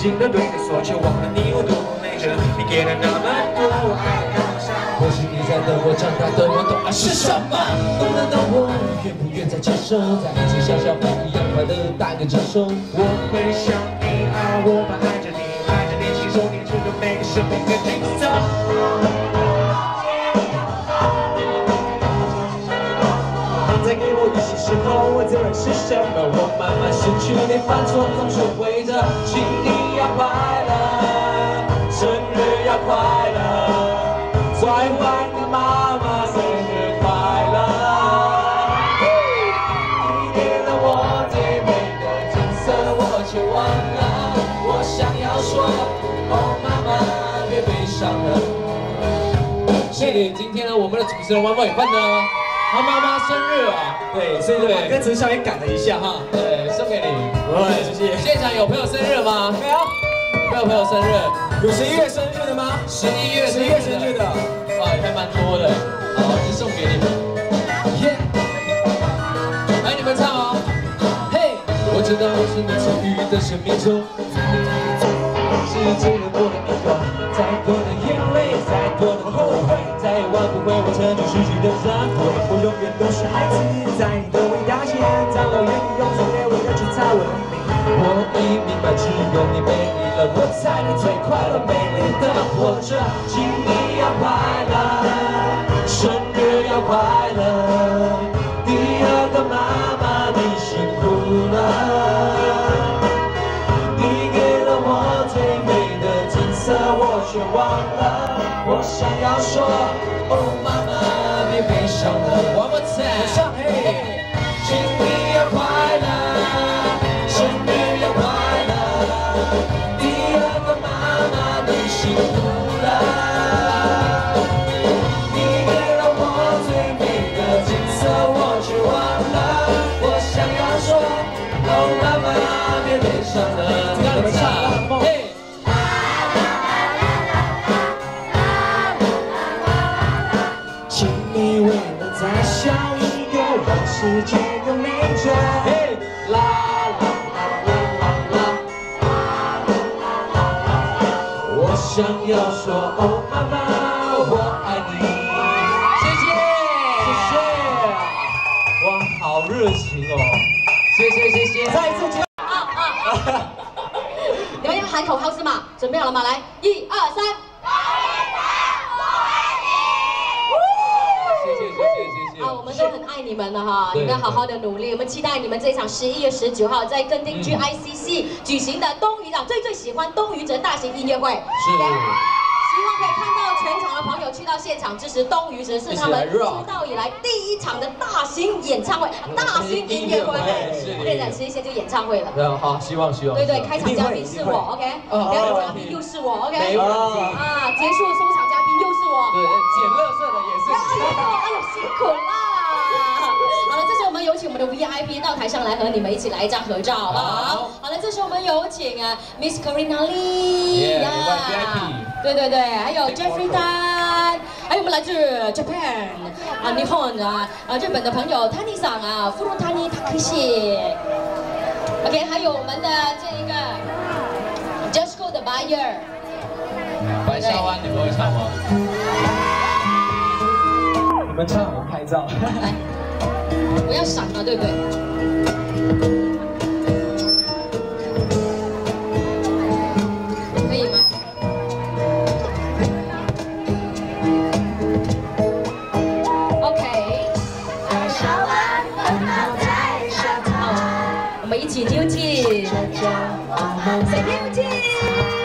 情的对错，却忘了你有多美着，你给了那么多爱。或许你在等我长大，等我懂爱是什么。懂得懂我，愿不愿再接受，在一起像小孩一样快乐打个折手。我会想你啊，我们爱着你，爱着年轻时年轻的每个生命跟节奏。再给我一些时候，我责任是什么？我慢慢失去连犯错总学会着，请你要快乐，生日要快乐，乖乖的妈妈生日快乐。你给了我最美的景色，我却忘了我想要说，哦妈妈别悲伤了。谢谢今天呢，我们的主持人王伟焕呢，他妈妈生日啊，对，所以对把歌词稍微改了一下哈。对，送给你。对，谢谢。现场有朋友生日吗？没有？没有朋友生日？有十一月生日的吗？十一月十一月生日的。哇，还蛮多的。好，就送给你们。耶！来，你们唱哦。嘿，我知道我是你赐予的生命中，世界的多的迷惑，再多的眼泪，再多的后悔，再也挽不回我曾经失去的珍贵。我永远都是孩子，在你的有你美丽了，我才能最快乐、美丽的活着。请你要快乐，生日要快乐，第二个妈妈你辛苦了。你给了我最美的景色，我却忘了我想要说，哦妈妈别悲伤了。One more time 别悲伤了。让你们唱。嘿，请你为我再笑一个，让世界更美着。嘿，啦啦啦啦啦啦，我想要说，哦妈妈，我爱你。谢谢，谢谢，哇，好热情哦！谢谢谢谢。再一次。号是吗？准备好了吗？来，一二三。谢谢谢谢谢谢。啊，我们都很爱你们的哈，你们好好的努力，我们期待你们这场十一月十九号在垦丁 GICC 举行的东渔岛最最喜欢东渔者大型音乐会。是的。希望可以看到全场的朋友去到现场支持东渔者，是他们出道以来第一场的大型演唱会、大型音乐会。是我跟你讲，迟一些就演唱会了。嗯，好，希望希望。对对，开场嘉宾是我，OK，哦表演哦嘉宾又是我，OK，没问题啊，结束收场嘉宾又是我。对，捡垃圾的也是哎呦，哎呦，辛苦啦！好了，这时候我们有请我们的 VIP 到台上来和你们一起来一张合照，好不好？好好了，这时候我们有请啊 Miss Karina Lee 对对对，还有 Jeffrey Tan，我们来自 Japan 啊，日本啊啊日本的朋友 Tani 桑啊，芙蓉 Tani Takeshi。OK，还有我们的这一个 Go 的 Buyer。白沙湾，你们会唱吗？你们唱，我拍照。来，不要闪了，对不对？我们一起丢进，再丢进。